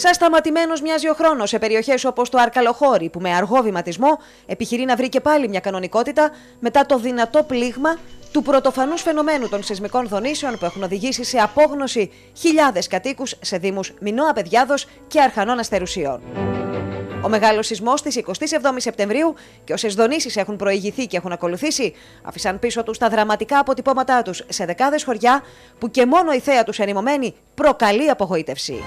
Σαν σταματημένος μοιάζει ο χρόνος σε περιοχές όπως το Αρκαλοχώρι, που με αργό βηματισμό επιχειρεί να βρει και πάλι μια κανονικότητα μετά το δυνατό πλήγμα του πρωτοφανούς φαινομένου των σεισμικών δονήσεων που έχουν οδηγήσει σε απόγνωση χιλιάδες κατοίκους σε Δήμους Μινώα Παιδιάδο και Αρχανών Αστερουσίων. Ο μεγάλος σεισμός της 27η Σεπτεμβρίου και όσες δονήσεις έχουν προηγηθεί και έχουν ακολουθήσει, άφησαν πίσω τους τα δραματικά αποτυπώματά τους σε δεκάδες χωριά που και μόνο η θέα τους ενημωμένη προκαλεί απογοήτευση.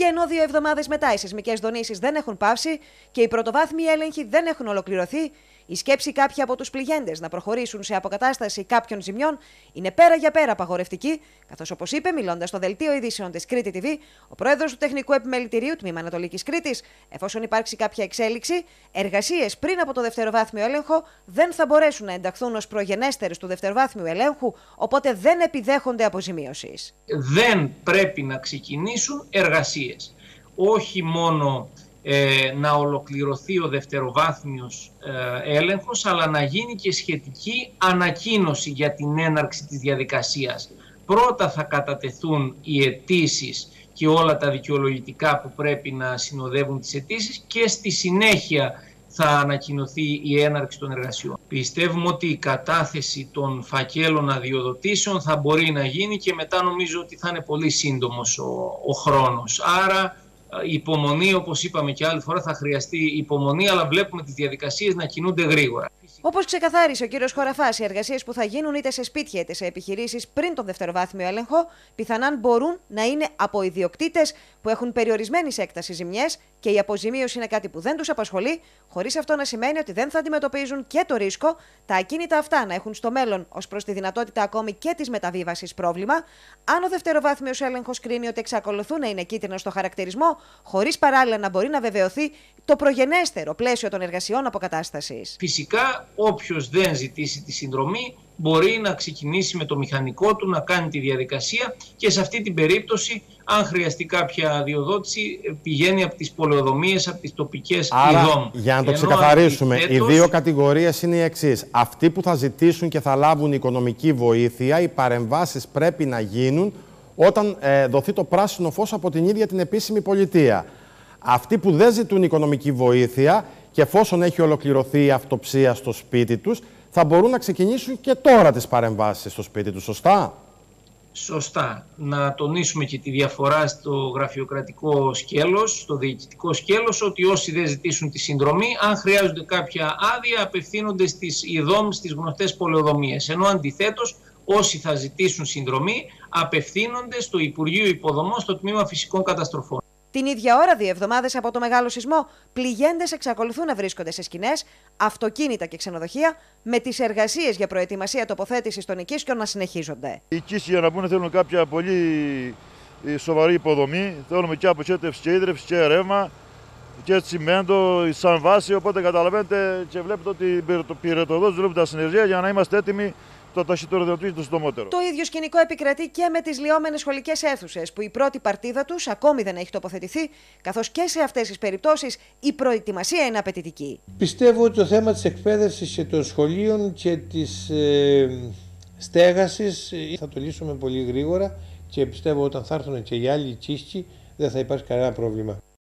Και ενώ δύο εβδομάδες μετά οι σεισμικές δονήσεις δεν έχουν πάυσει και οι πρωτοβάθμιοι έλεγχοι δεν έχουν ολοκληρωθεί, η σκέψη κάποιοι από τους πληγέντες να προχωρήσουν σε αποκατάσταση κάποιων ζημιών είναι πέρα για πέρα απαγορευτική, καθώς όπως είπε, μιλώντας στο δελτίο ειδήσεων της Κρήτη TV, ο πρόεδρος του Τεχνικού Επιμελητηρίου Τμήμα Ανατολικής Κρήτης, εφόσον υπάρξει κάποια εξέλιξη, εργασίες πριν από το δευτεροβάθμιο έλεγχο δεν θα μπορέσουν να ενταχθούν ως προγενέστερες του δευτεροβάθμιου ελέγχου, οπότε δεν επιδέχονται αποζημίωσης. Δεν πρέπει να ξεκινήσουν εργασίες. Όχι μόνο ε, να ολοκληρωθεί ο δευτεροβάθμιος ε, έλεγχος αλλά να γίνει και σχετική ανακοίνωση για την έναρξη της διαδικασίας. Πρώτα θα κατατεθούν οι αιτήσεις και όλα τα δικαιολογητικά που πρέπει να συνοδεύουν τις αιτήσεις και στη συνέχεια θα ανακοινωθεί η έναρξη των εργασιών. Πιστεύουμε ότι η κατάθεση των φακέλων αδειοδοτήσεων θα μπορεί να γίνει και μετά νομίζω ότι θα είναι πολύ σύντομος ο, ο χρόνος. Άρα υπομονή, όπως είπαμε και άλλη φορά, θα χρειαστεί υπομονή, αλλά βλέπουμε τις διαδικασίες να κινούνται γρήγορα. Όπως ξεκαθάρισε ο κύριος Χωραφάς, οι εργασίες που θα γίνουν είτε σε σπίτια είτε σε επιχειρήσεις πριν τον δευτεροβάθμιο έλεγχο, πιθανόν μπορούν να είναι από ιδιοκτήτες που έχουν περιορισμένης έκτασης ζημιές και η αποζημίωση είναι κάτι που δεν τους απασχολεί, χωρίς αυτό να σημαίνει ότι δεν θα αντιμετωπίζουν και το ρίσκο τα ακίνητα αυτά να έχουν στο μέλλον ως προς τη δυνατότητα ακόμη και της μεταβίβασης πρόβλημα, αν ο δευτεροβάθμιος έλεγχος κρίνει ότι εξακολουθούν να είναι κίτρινα στο χαρακτηρισμό, χωρίς παράλληλα να μπορεί να βεβαιωθεί το προγενέστερο πλαίσιο των εργασιών αποκατάστασης. Φυσικά, όποιος δεν ζητήσει τη συνδρομή μπορεί να ξεκινήσει με το μηχανικό του να κάνει τη διαδικασία και σε αυτή την περίπτωση αν χρειαστεί κάποια αδειοδότηση πηγαίνει από τις πολεοδομίες, από τις τοπικές Άρα, για να το ξεκαθαρίσουμε, οι δύο κατηγορίες είναι οι εξής. Αυτοί που θα ζητήσουν και θα λάβουν οικονομική βοήθεια, οι παρεμβάσεις πρέπει να γίνουν όταν ε, δοθεί το πράσινο φως από την ίδια την επίσημη πολιτεία. Αυτοί που δεν ζητούν οικονομική βοήθεια και εφόσον έχει ολοκληρωθεί η αυτοψία στο σπίτι τους, θα μπορούν να ξεκινήσουν και τώρα τις παρεμβάσεις στο σπίτι τους, σωστά; Σωστά. Να τονίσουμε και τη διαφορά στο γραφειοκρατικό σκέλος, στο διοικητικό σκέλος, ότι όσοι δεν ζητήσουν τη συνδρομή, αν χρειάζονται κάποια άδεια, απευθύνονται στις ΙΔΟΜ, στις γνωστές πολεοδομίες. Ενώ αντιθέτως, όσοι θα ζητήσουν συνδρομή, απευθύνονται στο Υπουργείο Υποδομών, στο Τμήμα Φυσικών Καταστροφών. Την ίδια ώρα, δύο εβδομάδες από το μεγάλο σεισμό, πληγέντες εξακολουθούν να βρίσκονται σε σκηνές, αυτοκίνητα και ξενοδοχεία, με τις εργασίες για προετοιμασία τοποθέτηση των οικίσεων να συνεχίζονται. Οι οικίσοι για να πούνε θέλουν κάποια πολύ ε, σοβαρή υποδομή. Θέλουμε και αποχέτευση και ίδρυψη και ρεύμα και τσιμέντο σαν βάση. Οπότε καταλαβαίνετε και βλέπετε ότι πυρετοδό δουλεύουν τα συνεργεία για να είμαστε έτοιμοι το ταχύτερο δυνατό το συντομότερο. Το ίδιο σκηνικό επικρατεί και με τις λιώμενε σχολικές αίθουσες, που η πρώτη παρτίδα τους ακόμη δεν έχει τοποθετηθεί, καθώς και σε αυτές τις περιπτώσεις η προετοιμασία είναι απαιτητική. Πιστεύω ότι το θέμα της εκπαίδευσης και των σχολείων και της ε, στέγασης ε, θα το λύσουμε πολύ γρήγορα και πιστεύω όταν θα έρθουν και οι άλλοι τσίσκοι δεν θα υπάρχει κανένα πρόβλημα.